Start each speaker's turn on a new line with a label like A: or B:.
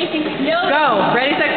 A: No.
B: Go. Ready, set, go.